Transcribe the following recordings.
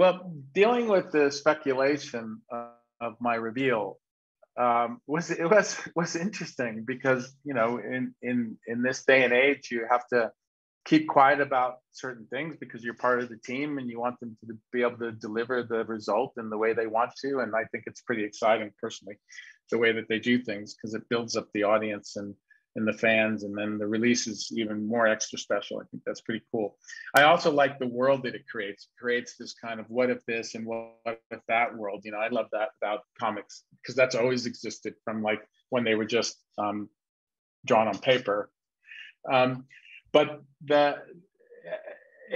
Well, dealing with the speculation uh, of my reveal um, was it was was interesting because you know in in in this day and age you have to keep quiet about certain things because you're part of the team and you want them to be able to deliver the result in the way they want to. And i think it's pretty exciting personally the way that they do things because it builds up the audience and and the fans and then the release is even more extra special. I think that's pretty cool. I also like the world that it creates it creates this kind of what if this and what if that world you know i love that about comics because that's always existed from like when they were just um, drawn on paper. Um, but the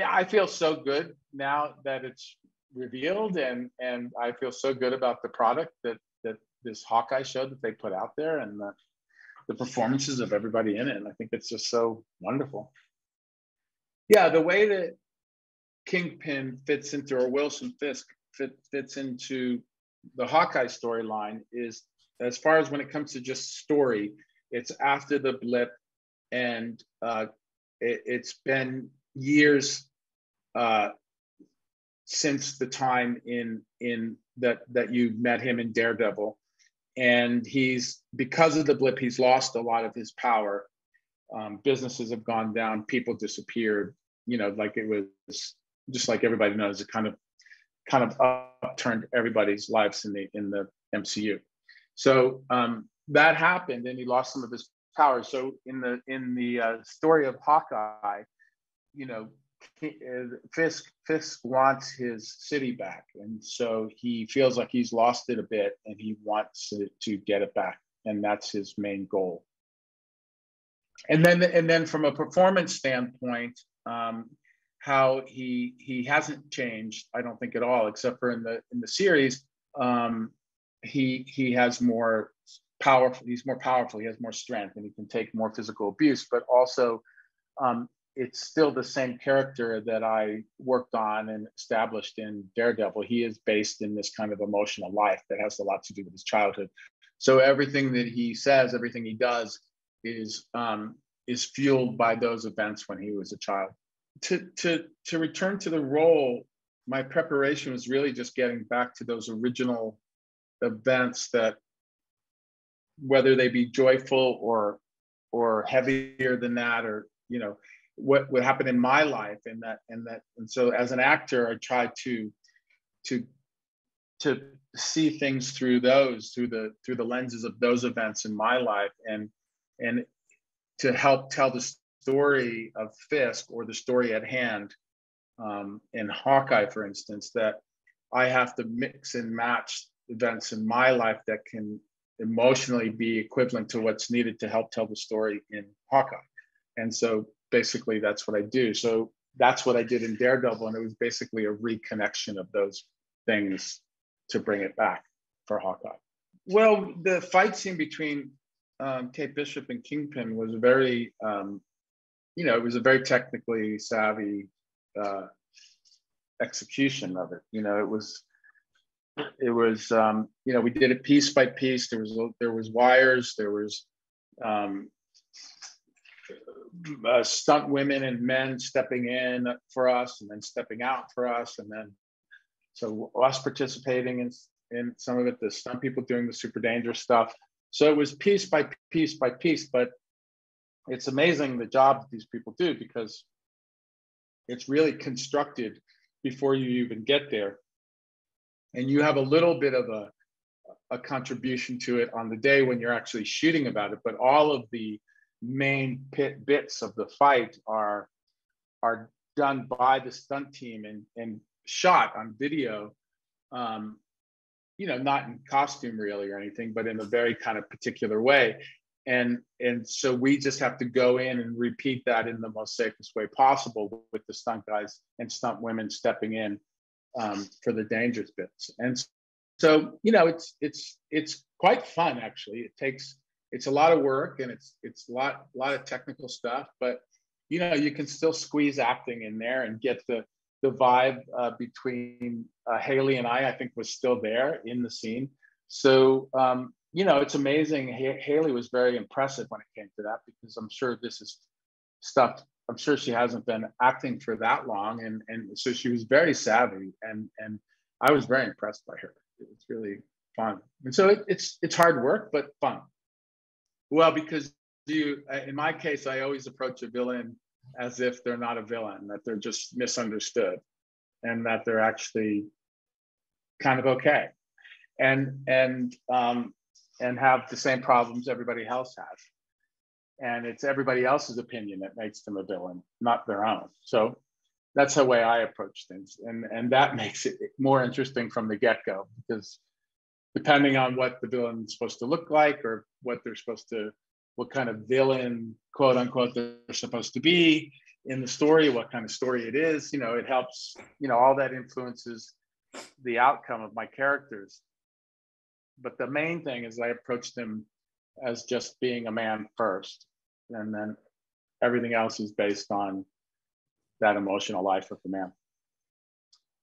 i feel so good now that it's revealed and and i feel so good about the product that that this hawkeye show that they put out there and the the performances of everybody in it. And I think it's just so wonderful. Yeah, the way that Kingpin fits into, or Wilson Fisk fit, fits into the Hawkeye storyline is as far as when it comes to just story, it's after the blip and uh, it, has been years uh, since the time in in that that you met him in Daredevil and he's because of the blip he's lost a lot of his power. Um, businesses have gone down. People disappeared. You know like it was just like everybody knows it kind of kind of upturned everybody's lives in the in the mcu so um, that happened and he lost some of his power. So in the in the uh, story of hawkeye you know Fisk Fisk wants his city back, and so he feels like he's lost it a bit, and he wants to, to get it back, and that's his main goal. And then, and then from a performance standpoint, um, how he he hasn't changed, I don't think at all, except for in the in the series, um, he he has more powerful. He's more powerful. He has more strength, and he can take more physical abuse. But also, um, it's still the same character that I worked on and established in Daredevil. He is based in this kind of emotional life that has a lot to do with his childhood. So everything that he says, everything he does, is um, is fueled by those events when he was a child. To to to return to the role, my preparation was really just getting back to those original events that, whether they be joyful or or heavier than that, or you know what what happened in my life and that and that and so as an actor i try to to to see things through those through the through the lenses of those events in my life and and to help tell the story of fisk or the story at hand um, in hawkeye for instance that i have to mix and match events in my life that can emotionally be equivalent to what's needed to help tell the story in hawkeye. And so basically that's what I do. So that's what I did in Daredevil, and it was basically a reconnection of those things to bring it back for Hawkeye. Well, the fight scene between um, Kate Bishop and Kingpin was a very, um, you know, it was a very technically savvy uh, execution of it. You know, it was, it was, um, you know, we did it piece by piece. There was there was wires, there was um, uh, stunt women and men stepping in for us and then stepping out for us. And then so us participating in, in some of it the stunt people doing the super dangerous stuff. So it was piece by piece by piece but it's amazing the job that these people do because it's really constructed before you even get there. And you have a little bit of a, a contribution to it on the day when you're actually shooting about it but all of the main pit bits of the fight are are done by the stunt team and and shot on video. Um, you know not in costume really or anything but in a very kind of particular way. And and so we just have to go in and repeat that in the most safest way possible with the stunt guys and stunt women stepping in um, for the dangerous bits. And so you know it's it's it's quite fun actually. It takes it's a lot of work and it's it's a lot a lot of technical stuff but you know you can still squeeze acting in there and get the the vibe uh, between uh, Hailee and I I think was still there in the scene so um, you know it's amazing Hailee was very impressive when it came to that because I'm sure this is stuff I'm sure she hasn't been acting for that long, and and so she was very savvy, and and I was very impressed by her. It's really fun, and so it, it's it's hard work, but fun. Well, because you, in my case, I always approach a villain as if they're not a villain, that they're just misunderstood, and that they're actually kind of okay, and and um, and have the same problems everybody else has. And it's everybody else's opinion that makes them a villain, not their own. So that's the way I approach things, and and that makes it more interesting from the get go because depending on what the villain is supposed to look like or what they're supposed to, what kind of villain, quote unquote, they're supposed to be in the story, what kind of story it is, you know, it helps, you know, all that influences the outcome of my characters. But the main thing is I approach them as just being a man first. And then everything else is based on that emotional life of the man.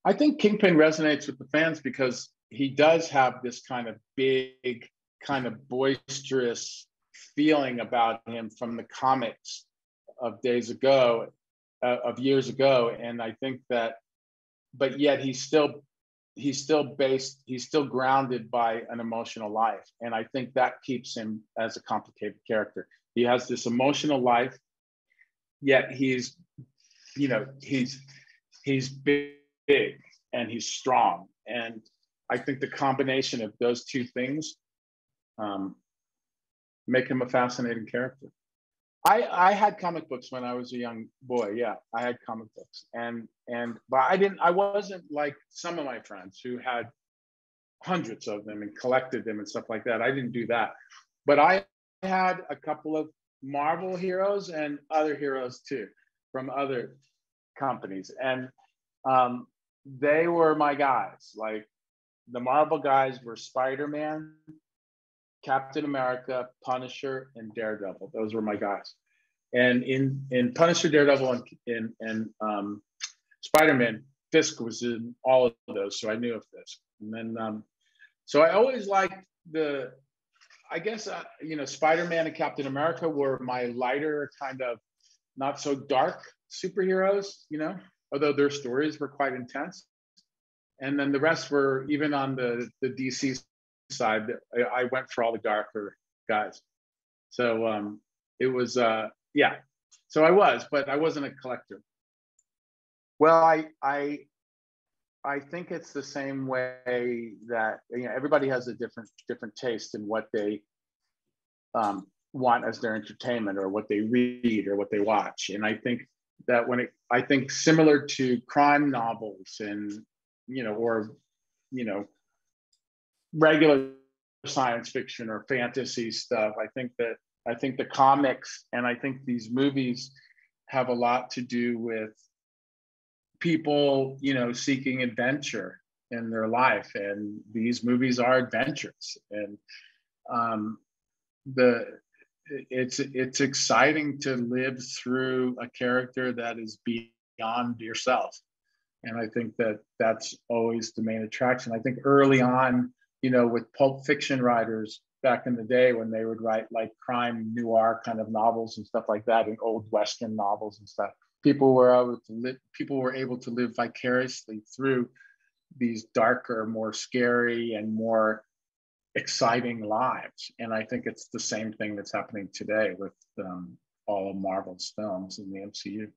I think Kingpin resonates with the fans because he does have this kind of big, kind of boisterous feeling about him from the comics of days ago, uh, of years ago. And I think that, but yet he's still he's still based he's still grounded by an emotional life. And i think that keeps him as a complicated character. He has this emotional life yet he's you know he's he's big, big and he's strong. And i think the combination of those two things um, make him a fascinating character I, I had comic books when I was a young boy. Yeah, I had comic books, and and but I didn't. I wasn't like some of my friends who had hundreds of them and collected them and stuff like that. I didn't do that, but I had a couple of Marvel heroes and other heroes too from other companies, and um, they were my guys. Like the Marvel guys were Spider Man, Captain America, Punisher, and Daredevil. Those were my guys. And in in Punisher, Daredevil, and and, and um, Spider Man, Fisk was in all of those, so I knew of Fisk. And then, um, so I always liked the, I guess uh, you know, Spider Man and Captain America were my lighter kind of, not so dark superheroes, you know, although their stories were quite intense. And then the rest were even on the the DC side, I, went for all the darker guys. So um, it was, uh, yeah. So I was, but I wasn't a collector. Well, I, I, I think it's the same way that you know everybody has a different different taste in what they um, want as their entertainment or what they read or what they watch. And I think that when it, I think similar to crime novels and you know or you know regular science fiction or fantasy stuff. I think that I think the comics and I think these movies have a lot to do with people, you know, seeking adventure in their life, and these movies are adventures. And um, the it's it's exciting to live through a character that is beyond yourself and i think that that's always the main attraction i think early on you know, with pulp fiction writers back in the day when they would write like crime noir kind of novels and stuff like that, and old Western novels and stuff. People were able to live, people were able to live vicariously through these darker, more scary, and more exciting lives. And I think it's the same thing that's happening today with um, all of Marvel's films in the MCU.